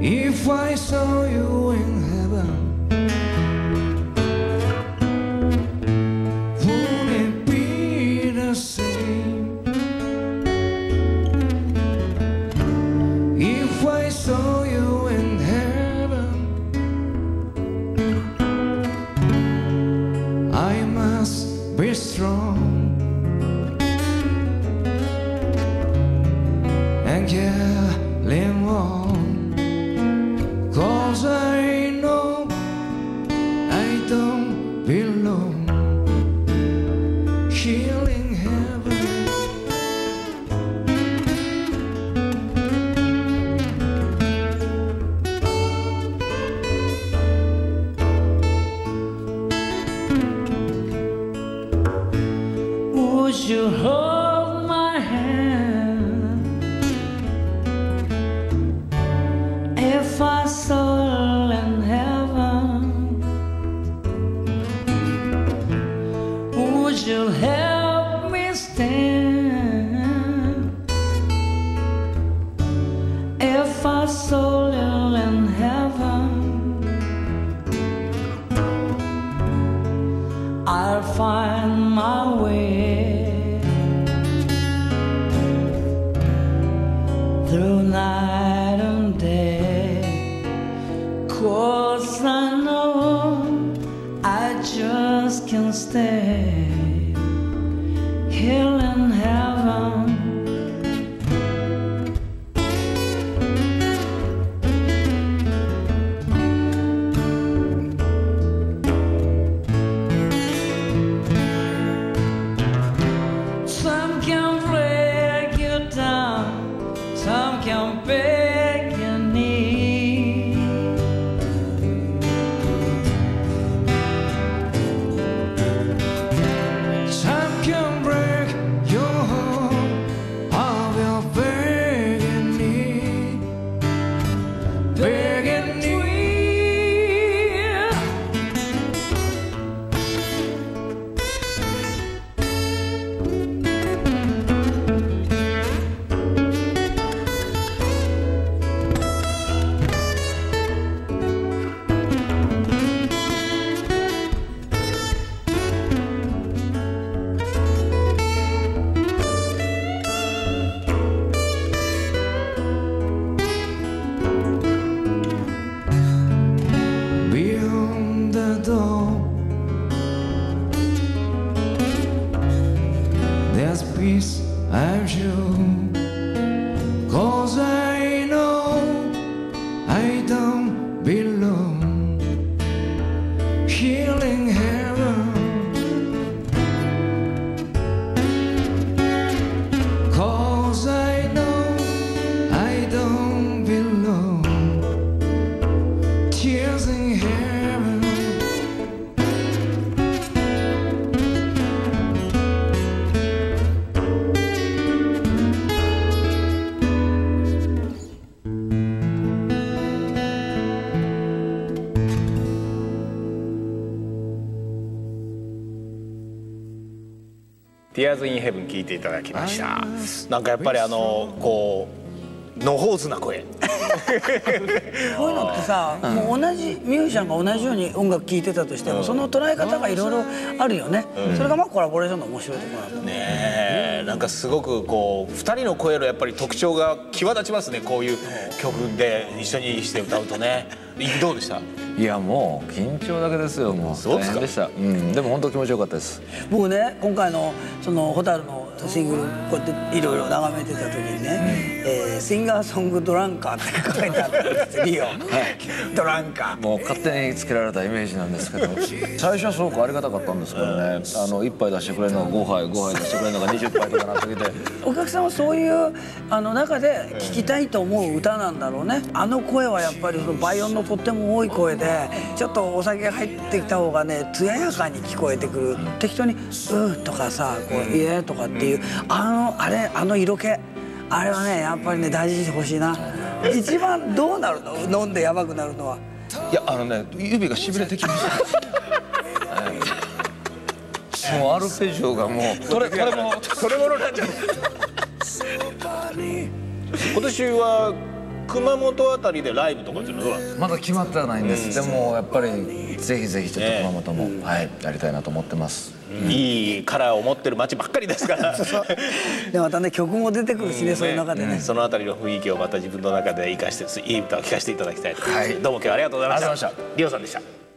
If I saw you in heaven, would it be the same? If I saw you in heaven, I must be strong Cause I know I don't belong here in heaven. Would you hold I saw in heaven? I'll find my way through night and day. Cause I know I just can't stay here in heaven. can peace, I'm sure. Cause I know I don't belong here ティアーズ・イン・ヘブン聞いていただきました。なんかやっぱりあのこう野放図な声。こういうのってさ、もう同じミュージシャンが同じように音楽聴いてたとしても、その捉え方がいろいろあるよね、それがまあコラボレーションの面白いところなんだねえなんかすごくこう2人の声のやっぱり特徴が際立ちますね。こういう曲で一緒にして歌うとね。どうでした？いやもう緊張だけですよもう。そうですか？大変でした、うん、でも本当気持ちよかったです。僕ね今回のその蛍のシングルこうやっていろいろ眺めてた時にね、えーシンガーソングドランカーって書いてあったんですよ。リ オ、ドランカー。もう勝手につけられたイメージなんですけど。最初はすごくありがたかったんですけどね、あの1杯出してくれるのが5杯5杯出してくれるのが20杯とかなってきて。お客さんはそういうあの中で聴きたいと思う歌なんだろうね。あの声はやっぱりその倍音のとっても多い声でちょっとお酒が入ってきた方がね艶やかに聞こえてくる。適当に「うん」とかさ「こういえ」とかっていうあのあれあの色気あれはねやっぱりね大事にしてほしいな。一番どうなるの？飲んでやばくなるのは。いやあのね指がしびれてきましたもうアルペジオがもうそれそれもそれものになっちゃう。今年は熊本あたりでライブとかっていうのはまだ決まってはないんです、でもやっぱりぜひぜひちょっと熊本も、はいやりたいなと思ってます、いいカラーを持ってる街ばっかりですから。でまたね曲も出てくるしね、そういう中でね、そのあたりの雰囲気をまた自分の中で生かしていい歌を聴かせていただきたいと思います、はい。どうも今日はありがとうございました。ありがとうございまリオさんでした